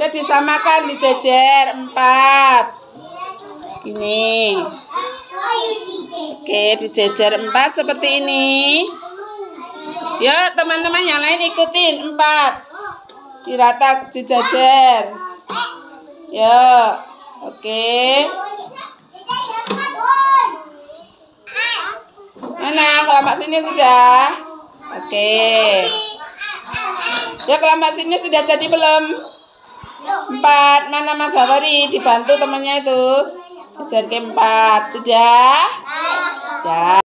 Ya disamakan dijejer empat. Gini. Oke, dijejer empat seperti ini. Ya, teman-teman yang lain ikutin empat. Dirata dijejer. Ya, oke. Mana kelompok sini sudah? Oke. Ya kelompok sini sudah jadi belum? Empat. Mana Mas Hawari? Dibantu temannya itu. Sejar ke empat. Sudah? Ya.